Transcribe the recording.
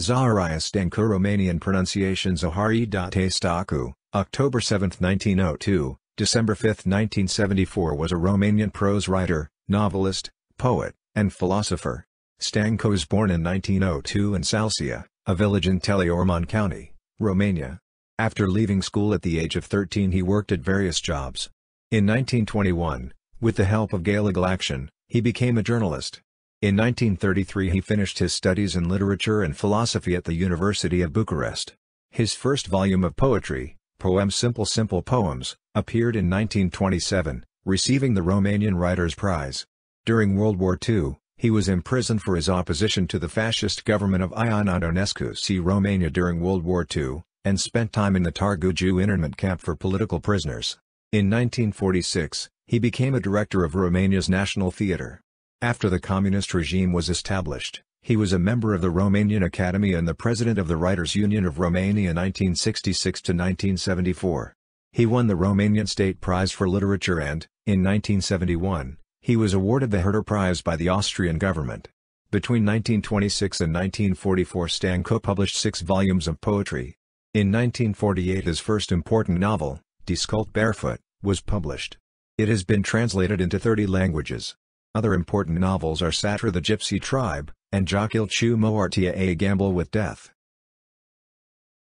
Zaharias Stancu Romanian pronunciation Zahari Staku, October 7, 1902, December 5, 1974 was a Romanian prose writer, novelist, poet, and philosopher. Stancu was born in 1902 in Salcia, a village in Teleorman County, Romania. After leaving school at the age of 13 he worked at various jobs. In 1921, with the help of Gala Galaction, he became a journalist. In 1933 he finished his studies in literature and philosophy at the University of Bucharest. His first volume of poetry, Poeme simple Simple Poems, appeared in 1927, receiving the Romanian Writers' Prize. During World War II, he was imprisoned for his opposition to the fascist government of Ion Antonescu see Romania during World War II, and spent time in the Târgu Jiu internment camp for political prisoners. In 1946, he became a director of Romania's National Theatre. After the communist regime was established, he was a member of the Romanian Academy and the president of the Writers' Union of Romania 1966-1974. He won the Romanian State Prize for Literature and, in 1971, he was awarded the Herder Prize by the Austrian government. Between 1926 and 1944 Stancu published six volumes of poetry. In 1948 his first important novel, Desculț Barefoot, was published. It has been translated into 30 languages. Other important novels are Șatra the Gypsy Tribe, and Jocul cu moartea A Gamble with Death.